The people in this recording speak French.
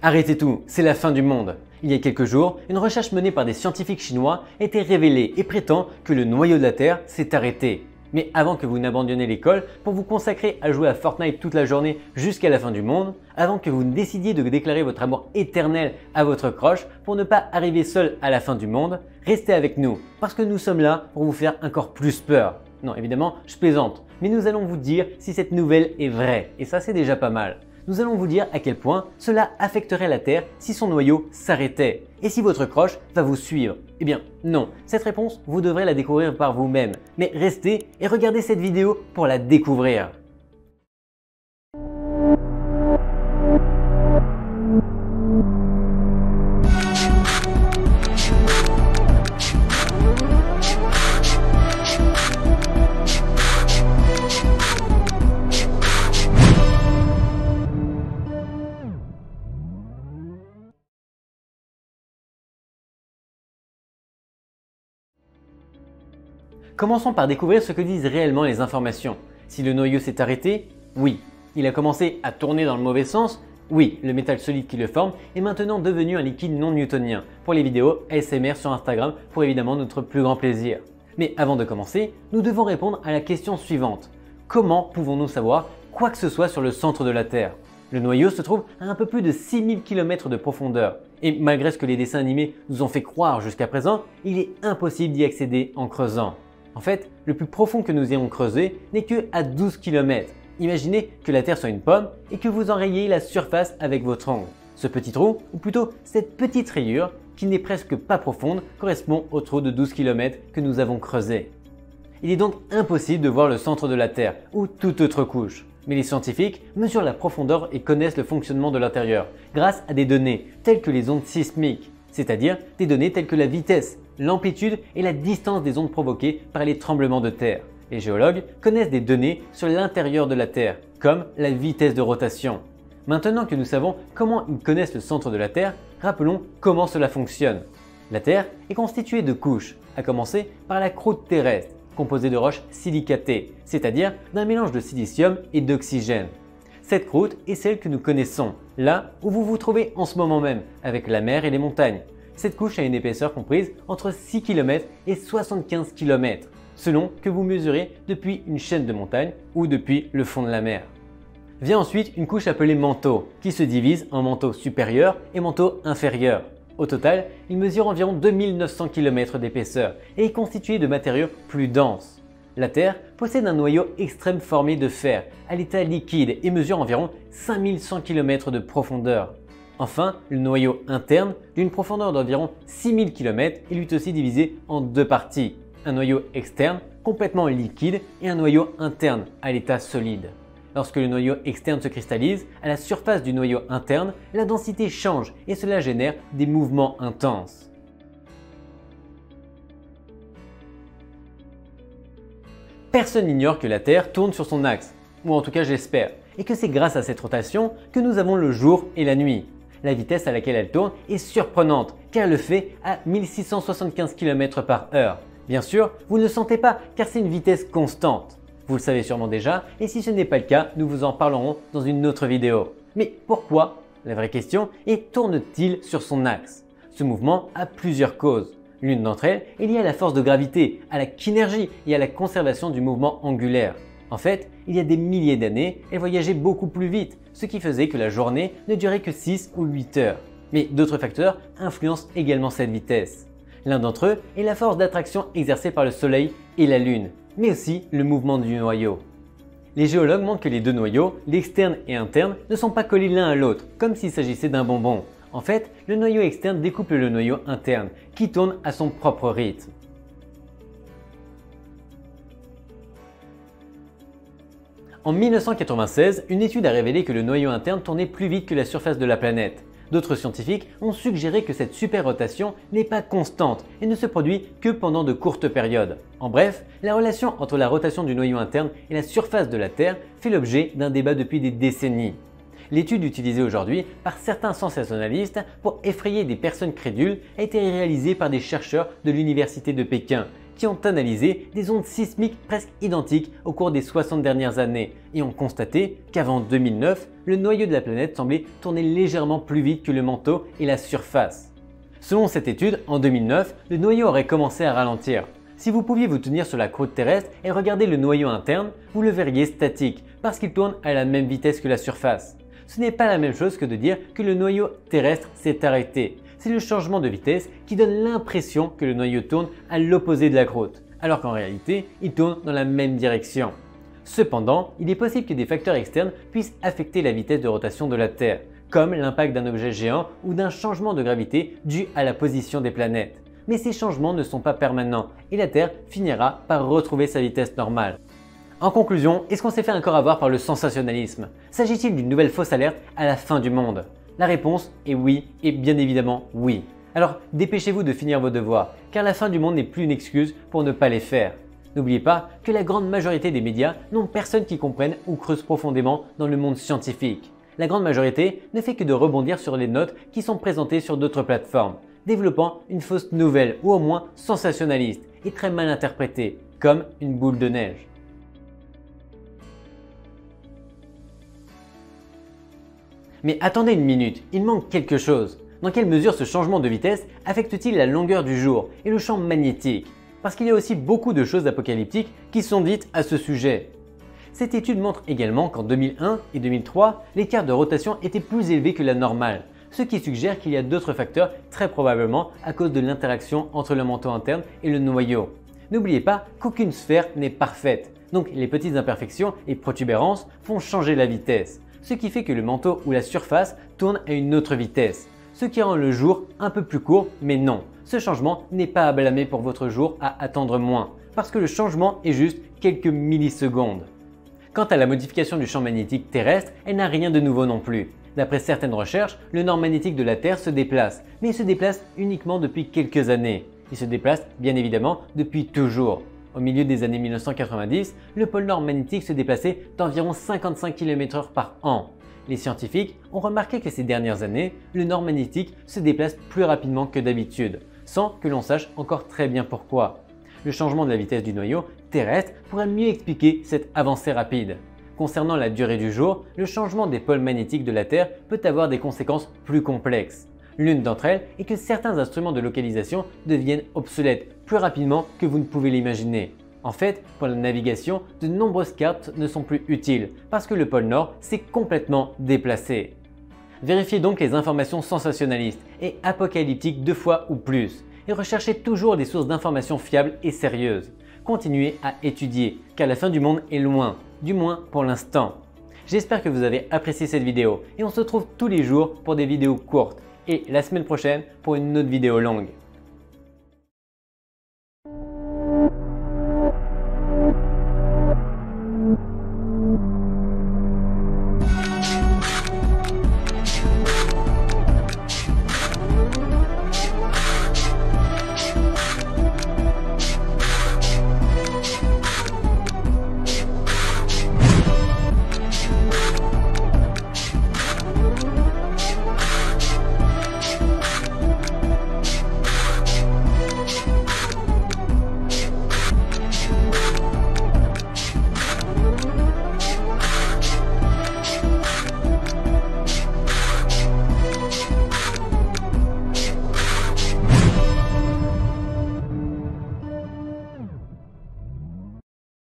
Arrêtez tout, c'est la fin du monde. Il y a quelques jours, une recherche menée par des scientifiques chinois était révélée et prétend que le noyau de la Terre s'est arrêté. Mais avant que vous n'abandonniez l'école pour vous consacrer à jouer à Fortnite toute la journée jusqu'à la fin du monde, avant que vous ne décidiez de déclarer votre amour éternel à votre croche pour ne pas arriver seul à la fin du monde, restez avec nous parce que nous sommes là pour vous faire encore plus peur. Non, évidemment, je plaisante, mais nous allons vous dire si cette nouvelle est vraie et ça c'est déjà pas mal nous allons vous dire à quel point cela affecterait la Terre si son noyau s'arrêtait et si votre croche va vous suivre. Eh bien non, cette réponse vous devrez la découvrir par vous-même, mais restez et regardez cette vidéo pour la découvrir. Commençons par découvrir ce que disent réellement les informations. Si le noyau s'est arrêté, oui. Il a commencé à tourner dans le mauvais sens, oui. Le métal solide qui le forme est maintenant devenu un liquide non newtonien. Pour les vidéos ASMR sur Instagram, pour évidemment notre plus grand plaisir. Mais avant de commencer, nous devons répondre à la question suivante. Comment pouvons-nous savoir quoi que ce soit sur le centre de la Terre? Le noyau se trouve à un peu plus de 6000 km de profondeur. Et malgré ce que les dessins animés nous ont fait croire jusqu'à présent, il est impossible d'y accéder en creusant. En fait, le plus profond que nous ayons creusé n'est que à 12 km. Imaginez que la Terre soit une pomme et que vous enrayez la surface avec votre ongle. Ce petit trou, ou plutôt cette petite rayure, qui n'est presque pas profonde, correspond au trou de 12 km que nous avons creusé. Il est donc impossible de voir le centre de la Terre ou toute autre couche. Mais les scientifiques mesurent la profondeur et connaissent le fonctionnement de l'intérieur grâce à des données telles que les ondes sismiques, c'est-à-dire des données telles que la vitesse, l'amplitude et la distance des ondes provoquées par les tremblements de terre. Les géologues connaissent des données sur l'intérieur de la Terre, comme la vitesse de rotation. Maintenant que nous savons comment ils connaissent le centre de la Terre, rappelons comment cela fonctionne. La Terre est constituée de couches, à commencer par la croûte terrestre, composée de roches silicatées, c'est-à-dire d'un mélange de silicium et d'oxygène. Cette croûte est celle que nous connaissons, là où vous vous trouvez en ce moment même, avec la mer et les montagnes. Cette couche a une épaisseur comprise entre 6 km et 75 km, selon que vous mesurez depuis une chaîne de montagne ou depuis le fond de la mer. Vient ensuite une couche appelée manteau, qui se divise en manteau supérieur et manteau inférieur. Au total, il mesure environ 2900 km d'épaisseur et est constitué de matériaux plus denses. La Terre possède un noyau extrême formé de fer à l'état liquide et mesure environ 5100 km de profondeur. Enfin, le noyau interne, d'une profondeur d'environ 6000 km, est lui aussi divisé en deux parties. Un noyau externe, complètement liquide, et un noyau interne, à l'état solide. Lorsque le noyau externe se cristallise, à la surface du noyau interne, la densité change et cela génère des mouvements intenses. Personne n'ignore que la Terre tourne sur son axe, ou en tout cas j'espère, et que c'est grâce à cette rotation que nous avons le jour et la nuit la vitesse à laquelle elle tourne est surprenante car elle le fait à 1675 km par heure. Bien sûr, vous ne le sentez pas car c'est une vitesse constante. Vous le savez sûrement déjà et si ce n'est pas le cas, nous vous en parlerons dans une autre vidéo. Mais pourquoi? La vraie question est tourne-t-il sur son axe? Ce mouvement a plusieurs causes. L'une d'entre elles est liée à la force de gravité, à la kinergie et à la conservation du mouvement angulaire. En fait, il y a des milliers d'années, elle voyageait beaucoup plus vite, ce qui faisait que la journée ne durait que 6 ou 8 heures. Mais d'autres facteurs influencent également cette vitesse. L'un d'entre eux est la force d'attraction exercée par le Soleil et la Lune, mais aussi le mouvement du noyau. Les géologues montrent que les deux noyaux, l'externe et interne, ne sont pas collés l'un à l'autre, comme s'il s'agissait d'un bonbon. En fait, le noyau externe découpe le noyau interne, qui tourne à son propre rythme. En 1996, une étude a révélé que le noyau interne tournait plus vite que la surface de la planète. D'autres scientifiques ont suggéré que cette superrotation n'est pas constante et ne se produit que pendant de courtes périodes. En bref, la relation entre la rotation du noyau interne et la surface de la Terre fait l'objet d'un débat depuis des décennies. L'étude utilisée aujourd'hui par certains sensationnalistes pour effrayer des personnes crédules a été réalisée par des chercheurs de l'Université de Pékin qui ont analysé des ondes sismiques presque identiques au cours des 60 dernières années et ont constaté qu'avant 2009, le noyau de la planète semblait tourner légèrement plus vite que le manteau et la surface. Selon cette étude, en 2009, le noyau aurait commencé à ralentir. Si vous pouviez vous tenir sur la croûte terrestre et regarder le noyau interne, vous le verriez statique parce qu'il tourne à la même vitesse que la surface. Ce n'est pas la même chose que de dire que le noyau terrestre s'est arrêté. C'est le changement de vitesse qui donne l'impression que le noyau tourne à l'opposé de la croûte, alors qu'en réalité, il tourne dans la même direction. Cependant, il est possible que des facteurs externes puissent affecter la vitesse de rotation de la Terre, comme l'impact d'un objet géant ou d'un changement de gravité dû à la position des planètes. Mais ces changements ne sont pas permanents et la Terre finira par retrouver sa vitesse normale. En conclusion, est-ce qu'on s'est fait encore avoir par le sensationnalisme? S'agit-il d'une nouvelle fausse alerte à la fin du monde? La réponse est oui et bien évidemment oui. Alors dépêchez-vous de finir vos devoirs, car la fin du monde n'est plus une excuse pour ne pas les faire. N'oubliez pas que la grande majorité des médias n'ont personne qui comprenne ou creuse profondément dans le monde scientifique. La grande majorité ne fait que de rebondir sur les notes qui sont présentées sur d'autres plateformes, développant une fausse nouvelle ou au moins sensationnaliste et très mal interprétée, comme une boule de neige. Mais attendez une minute, il manque quelque chose. Dans quelle mesure ce changement de vitesse affecte-t-il la longueur du jour et le champ magnétique? Parce qu'il y a aussi beaucoup de choses apocalyptiques qui sont dites à ce sujet. Cette étude montre également qu'en 2001 et 2003, l'écart de rotation était plus élevé que la normale, ce qui suggère qu'il y a d'autres facteurs très probablement à cause de l'interaction entre le manteau interne et le noyau. N'oubliez pas qu'aucune sphère n'est parfaite, donc les petites imperfections et protubérances font changer la vitesse ce qui fait que le manteau ou la surface tourne à une autre vitesse, ce qui rend le jour un peu plus court, mais non, ce changement n'est pas à blâmer pour votre jour à attendre moins, parce que le changement est juste quelques millisecondes. Quant à la modification du champ magnétique terrestre, elle n'a rien de nouveau non plus. D'après certaines recherches, le nord magnétique de la Terre se déplace, mais il se déplace uniquement depuis quelques années. Il se déplace bien évidemment depuis toujours. Au milieu des années 1990, le pôle nord magnétique se déplaçait d'environ 55 km/h par an. Les scientifiques ont remarqué que ces dernières années, le nord magnétique se déplace plus rapidement que d'habitude, sans que l'on sache encore très bien pourquoi. Le changement de la vitesse du noyau terrestre pourrait mieux expliquer cette avancée rapide. Concernant la durée du jour, le changement des pôles magnétiques de la Terre peut avoir des conséquences plus complexes. L'une d'entre elles est que certains instruments de localisation deviennent obsolètes plus rapidement que vous ne pouvez l'imaginer. En fait, pour la navigation, de nombreuses cartes ne sont plus utiles parce que le pôle Nord s'est complètement déplacé. Vérifiez donc les informations sensationnalistes et apocalyptiques deux fois ou plus et recherchez toujours des sources d'informations fiables et sérieuses. Continuez à étudier car la fin du monde est loin, du moins pour l'instant. J'espère que vous avez apprécié cette vidéo et on se retrouve tous les jours pour des vidéos courtes et la semaine prochaine pour une autre vidéo longue.